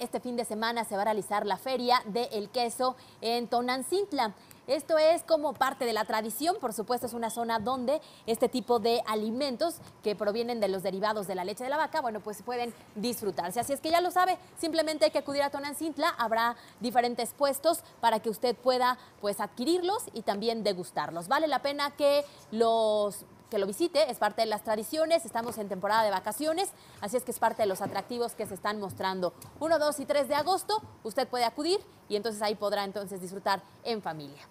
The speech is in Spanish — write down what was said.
Este fin de semana se va a realizar la feria del queso en Tonancintla. Esto es como parte de la tradición, por supuesto es una zona donde este tipo de alimentos que provienen de los derivados de la leche de la vaca, bueno, pues pueden disfrutarse. Así es que ya lo sabe, simplemente hay que acudir a Tonancintla, habrá diferentes puestos para que usted pueda pues adquirirlos y también degustarlos. Vale la pena que los que lo visite, es parte de las tradiciones, estamos en temporada de vacaciones, así es que es parte de los atractivos que se están mostrando. 1, 2 y 3 de agosto, usted puede acudir y entonces ahí podrá entonces disfrutar en familia.